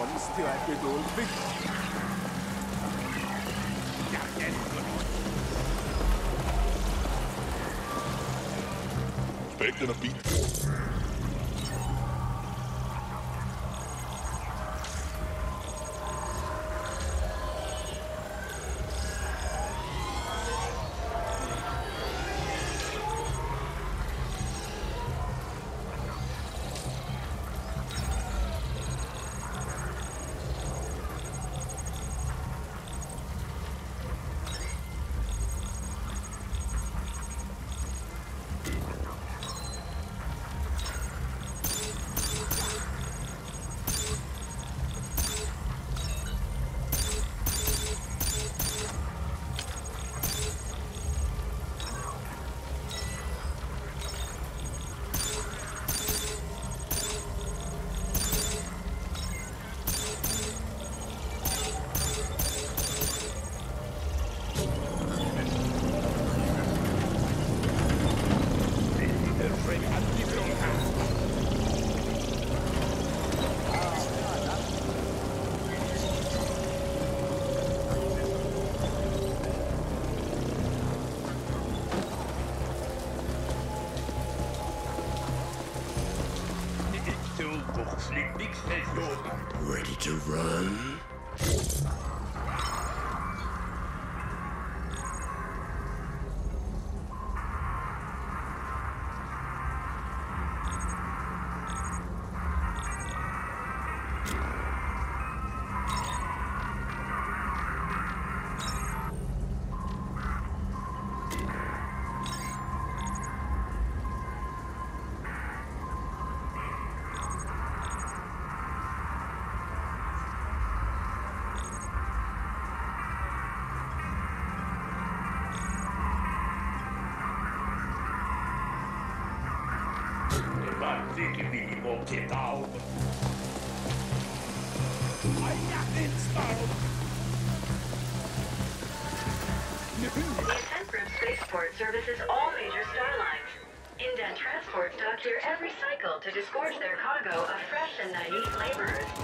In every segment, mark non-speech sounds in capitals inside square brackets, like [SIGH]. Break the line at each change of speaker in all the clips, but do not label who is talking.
Monster bedolving.
Expecting a beat.
The Ascent Group Spaceport services all major star lines. Indent Transport dock here every cycle to disgorge their cargo of fresh and naive laborers.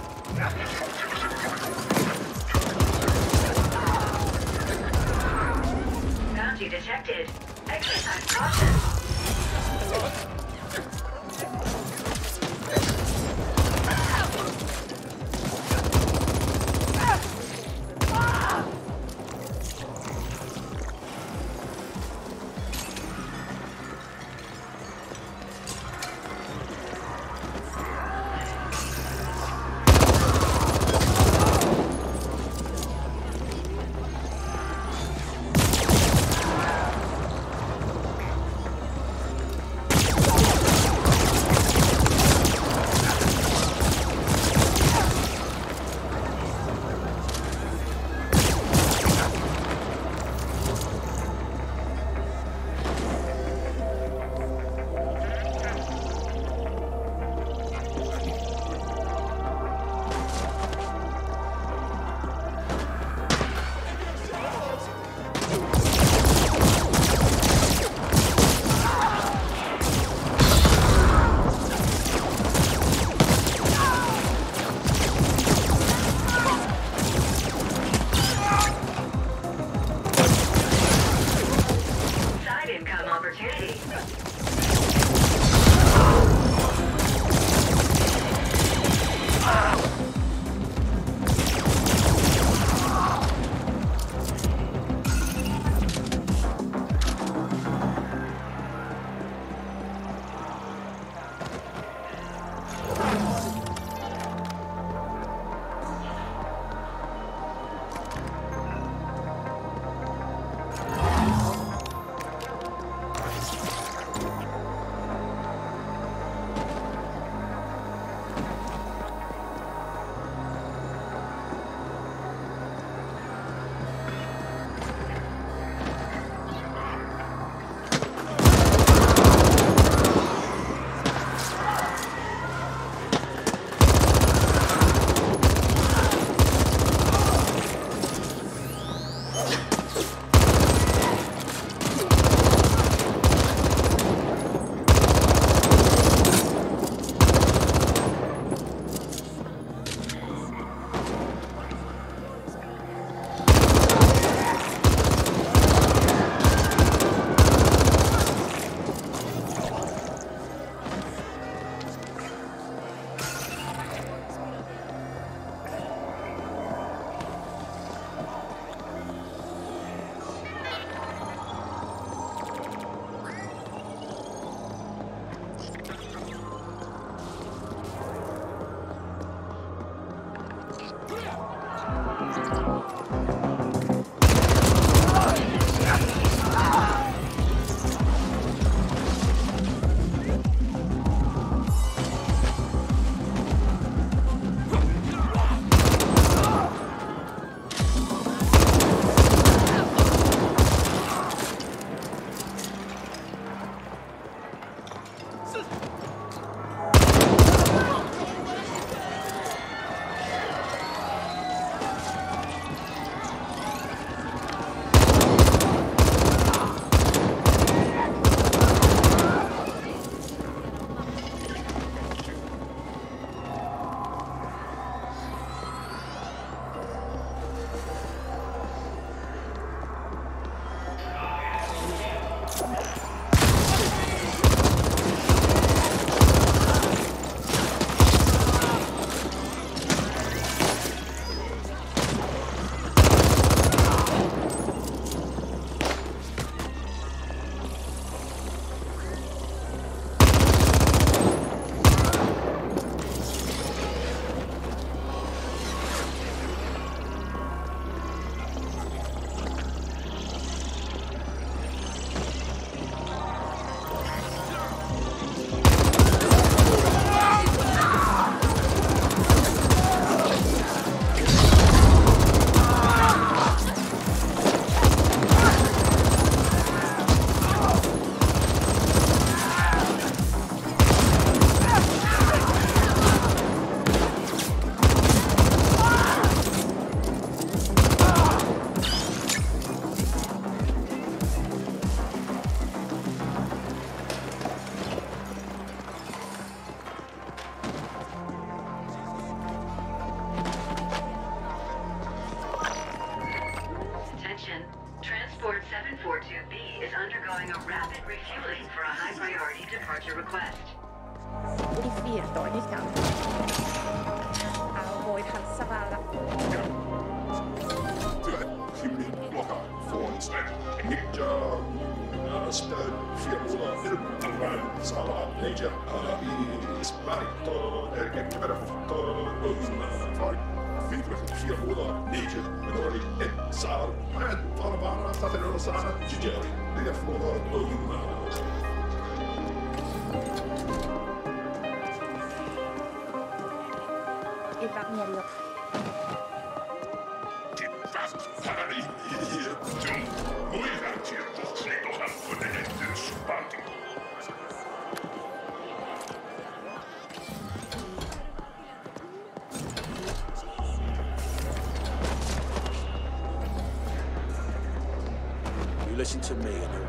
Listen to me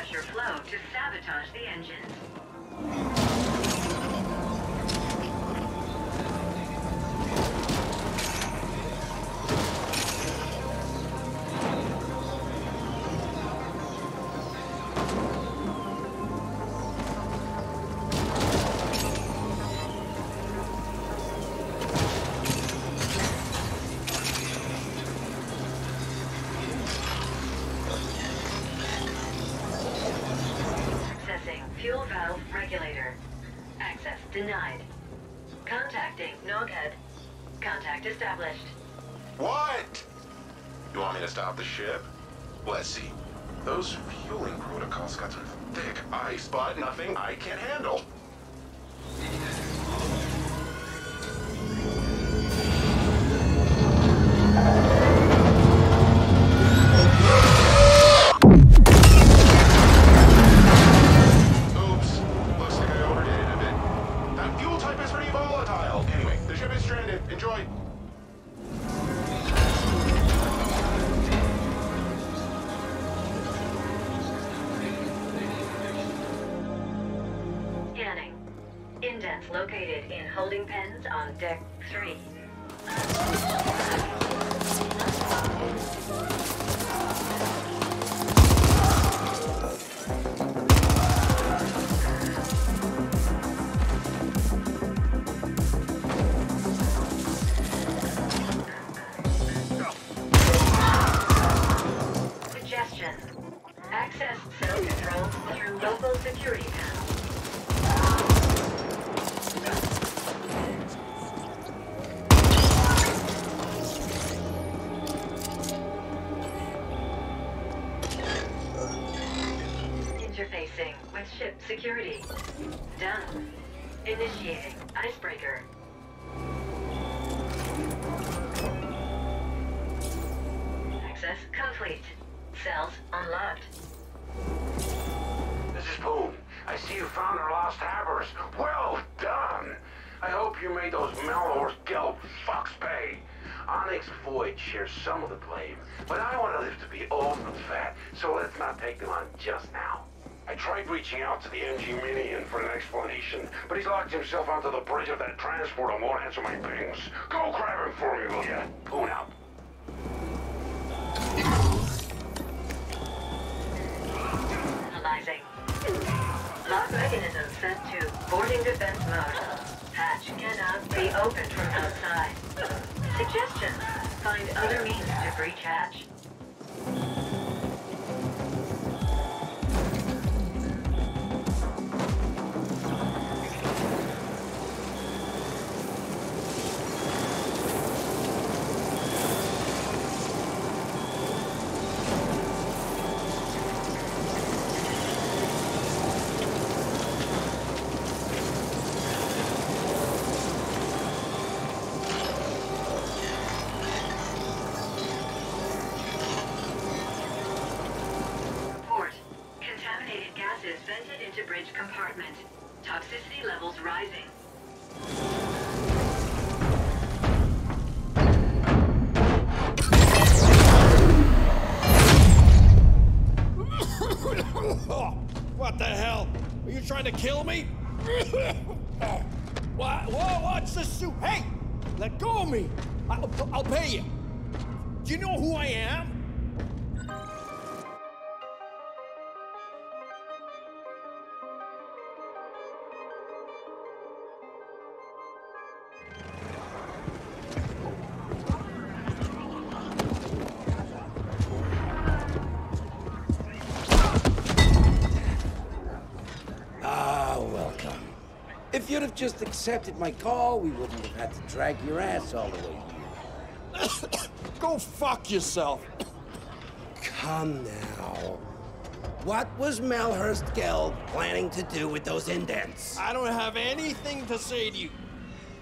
pressure flow to sabotage the
engines. Security. Done. Initiate icebreaker. Access complete. Cells unlocked.
This is Boone. I see you found our lost havers. Well done. I hope you made those Melhorst Gelb fucks pay. Onyx Void shares some of the blame, but I want to live to be old and fat, so let's not take them on just now. Tried reaching out to the MG Minion for an explanation, but he's locked himself onto the bridge of that transport and won't answer my pings. Go grab him for me, will ya? Boone out.
Analyzing. Lock mechanism set to boarding defense mode. Hatch cannot be opened from outside. Suggestion. Find other means to breach hatch.
Accepted my call, we wouldn't have had to drag your ass all the way here. [COUGHS]
Go fuck yourself.
Come now. What was Melhorst Gelb planning to do with those indents?
I don't have anything to say to you.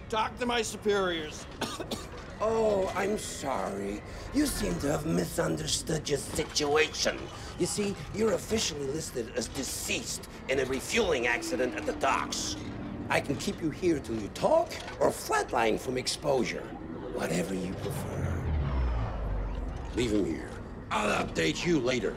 Talk to my superiors. [COUGHS]
Oh, I'm sorry. You seem to have misunderstood your situation. You see, you're officially listed as deceased in a refueling accident at the docks. I can keep you here till you talk or flatline from exposure. Whatever you prefer. Leave him here. I'll update you later.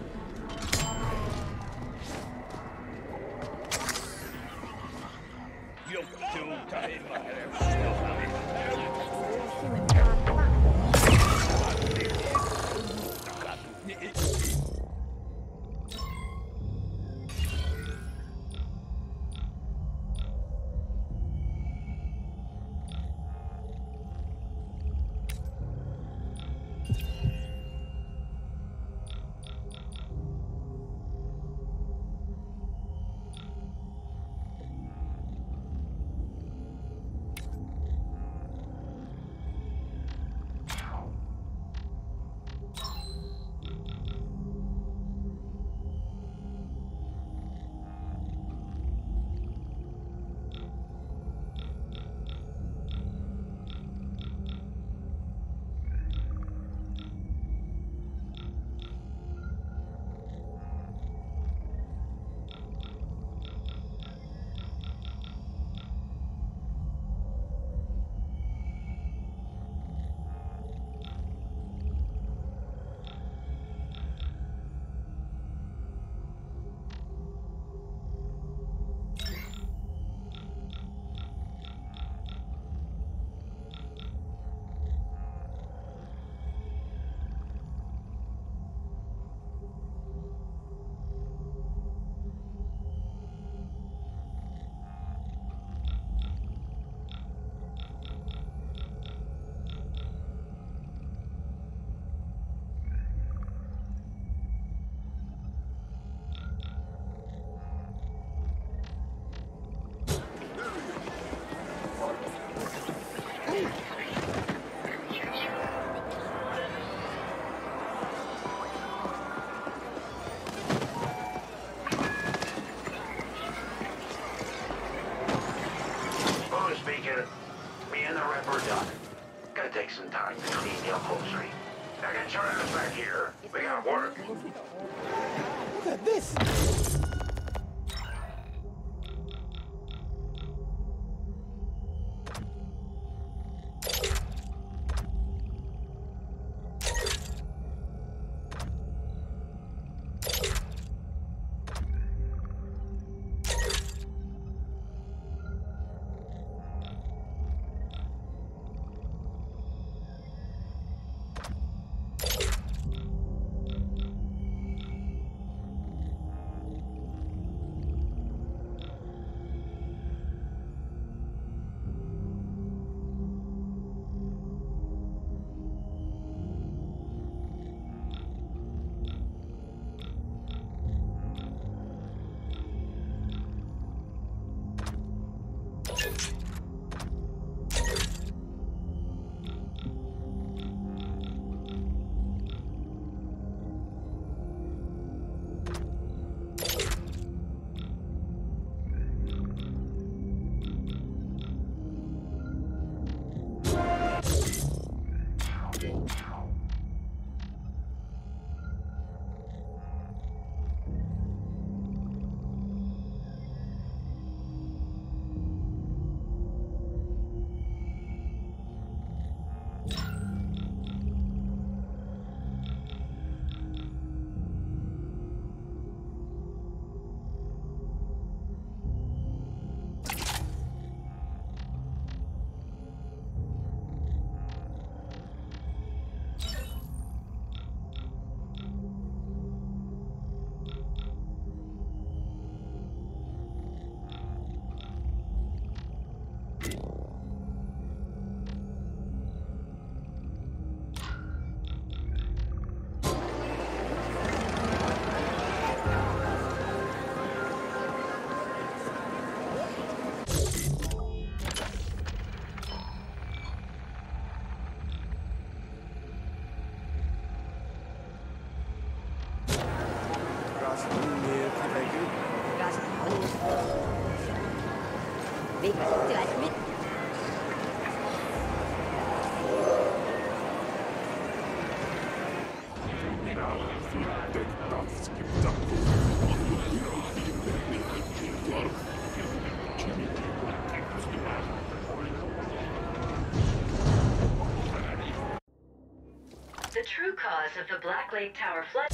Black Lake Tower flood.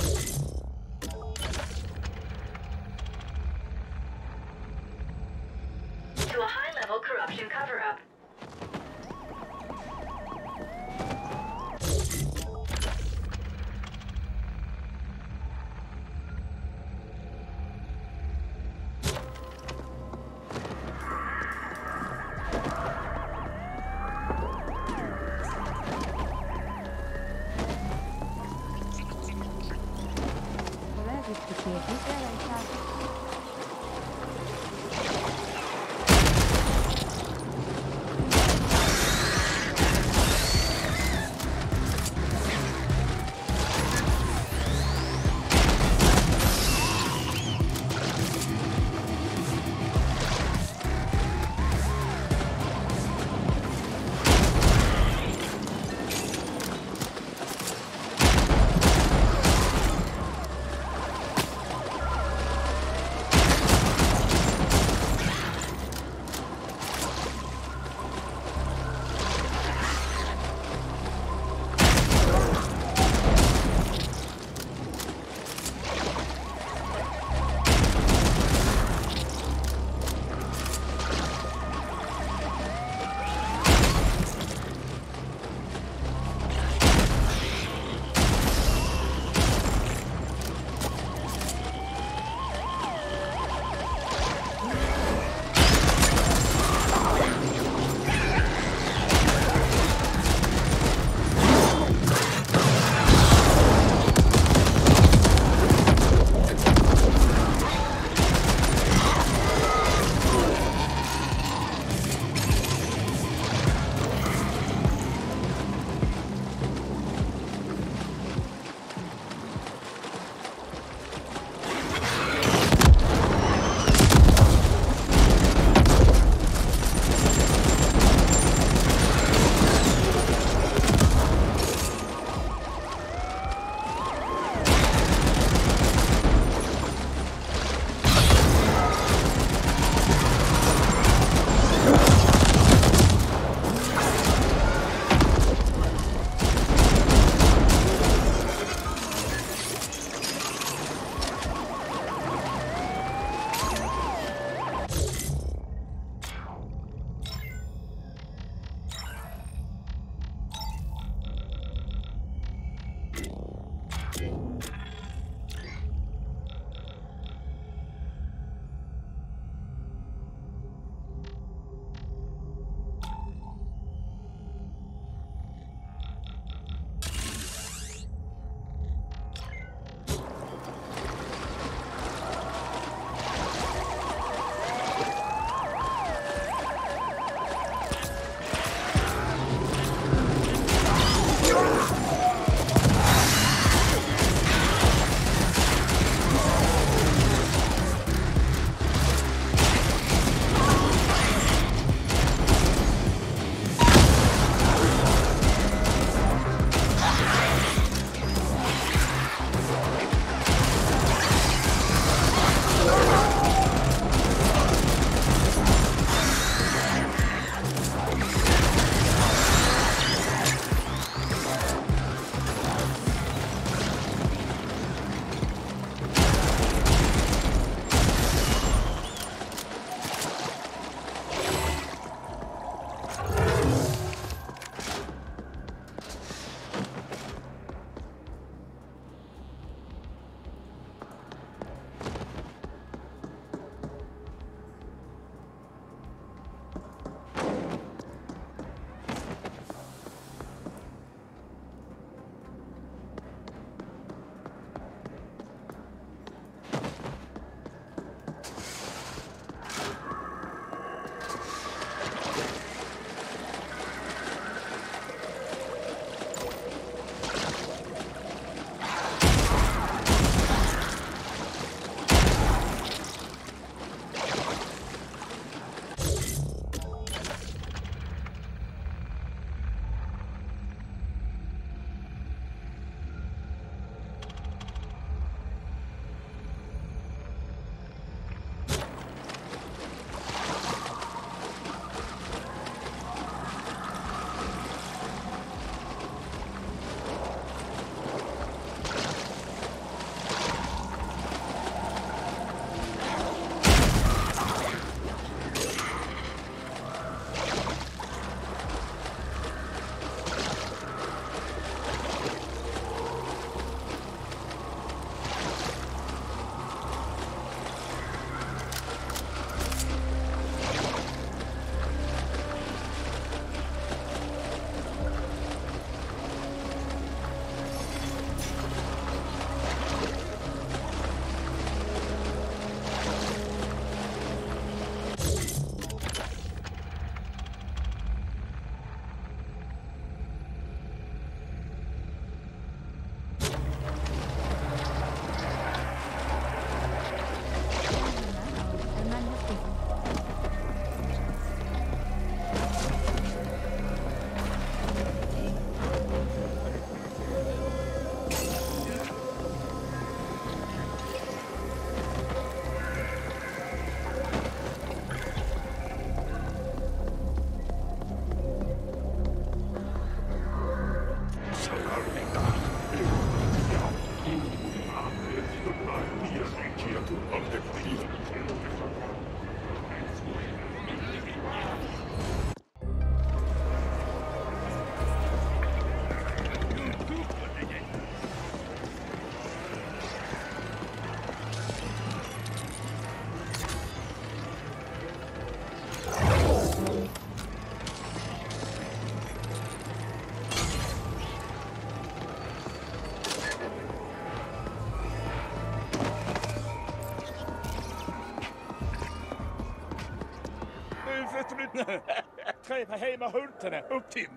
träffa hemmahundarna upp till.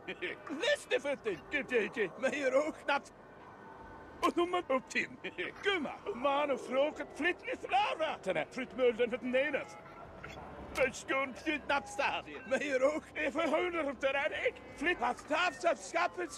Nästa fötter, gud jag inte, men jag rör knappt. Och nu man upp till. Gumma, man och frågat flytt ni slarvarna. Flytt mölden för den ena. Förskund flytt nappstadiet. Men jag rör, är för hundar och där är det. Flytt
hans tafs av
skappet.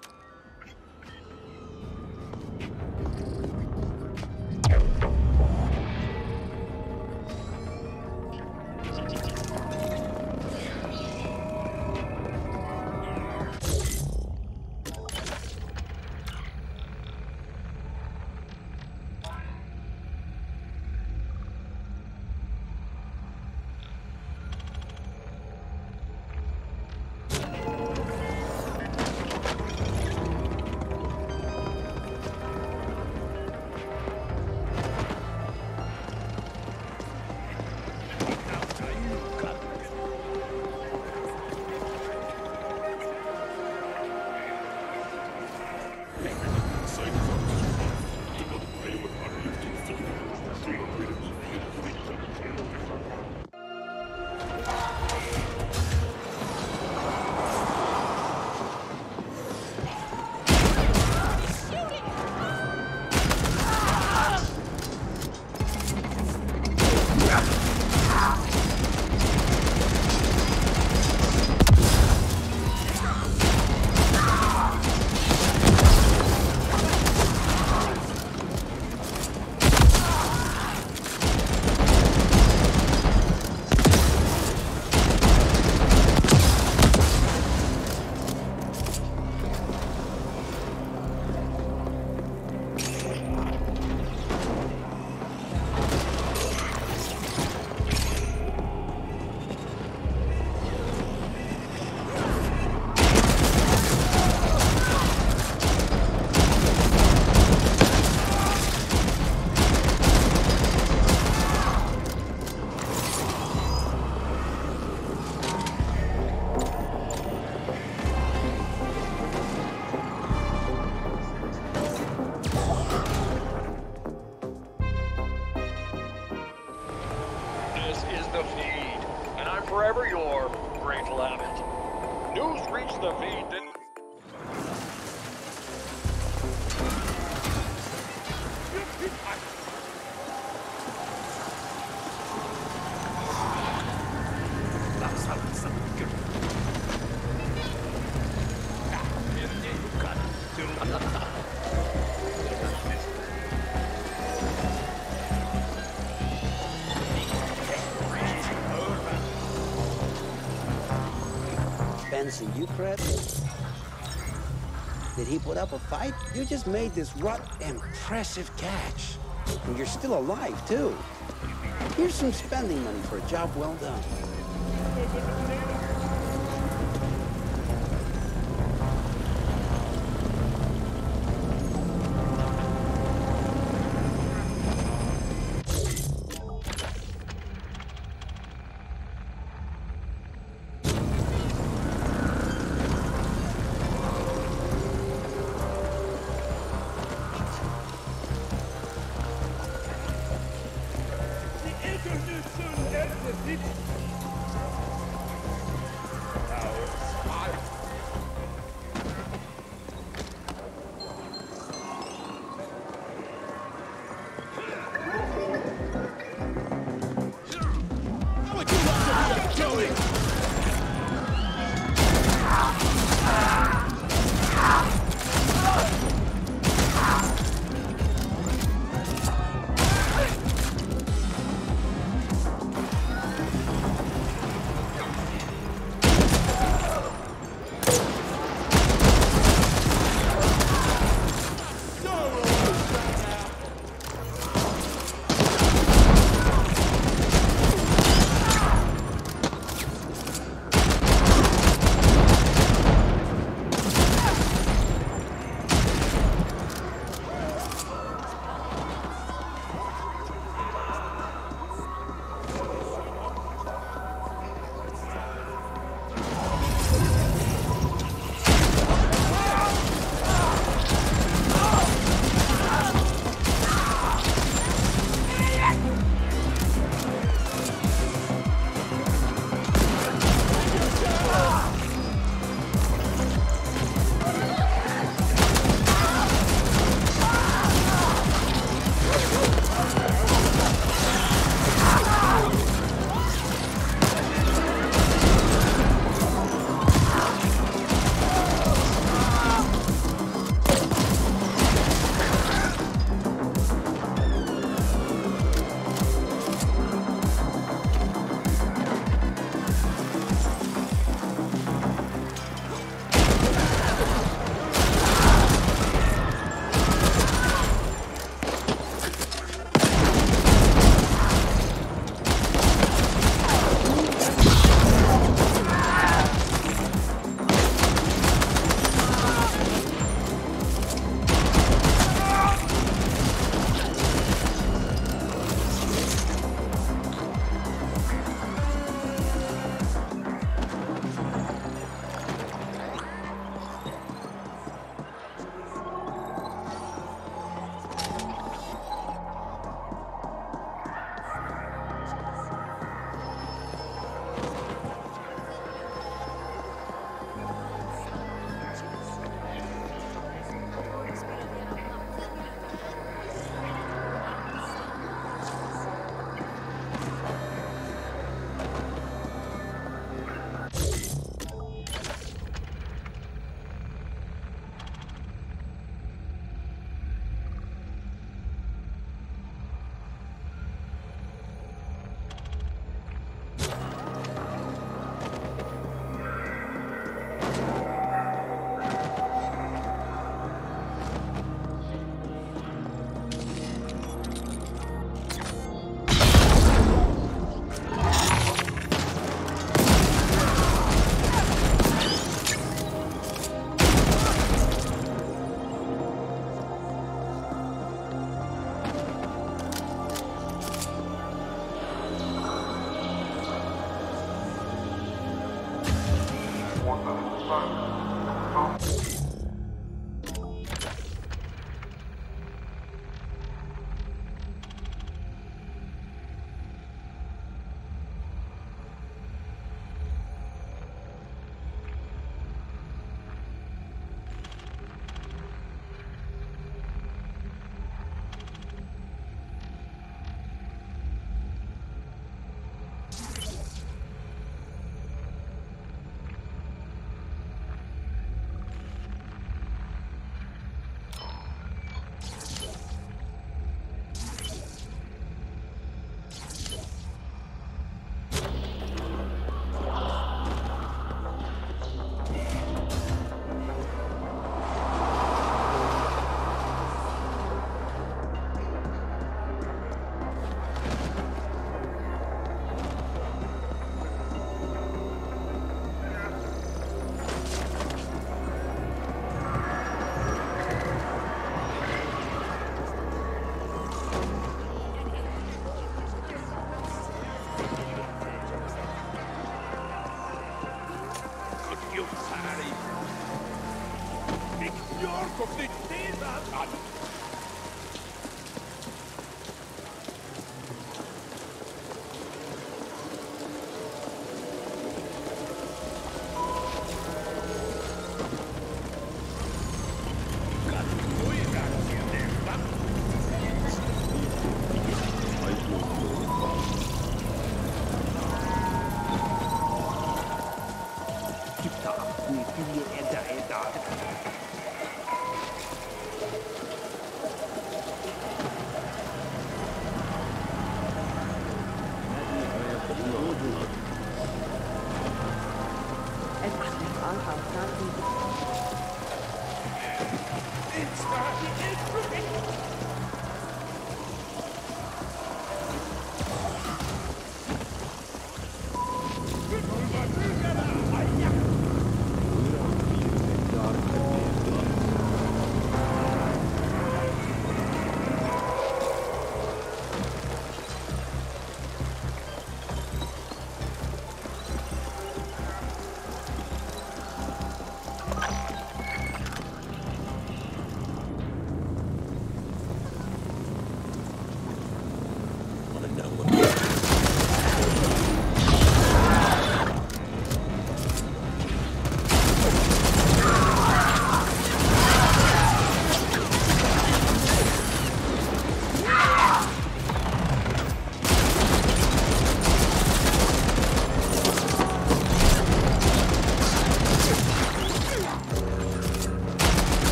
You? Did he put up a fight? You just made this rut impressive catch. And you're still alive, too. Here's some spending money for a job well done.